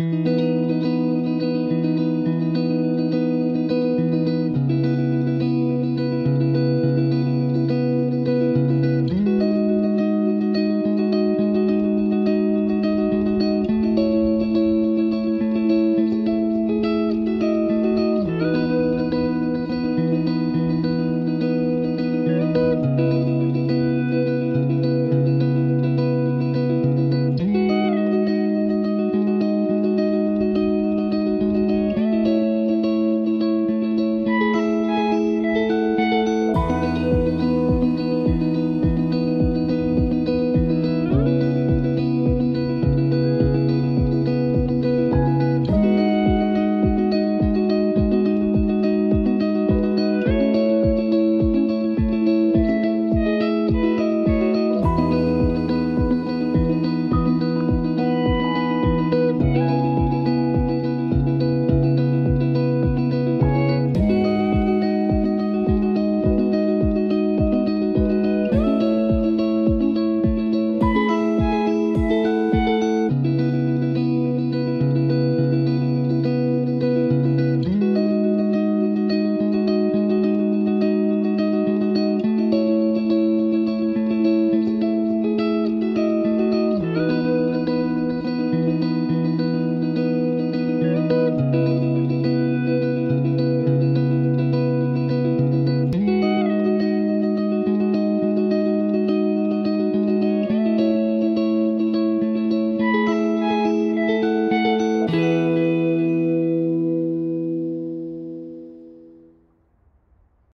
Bye.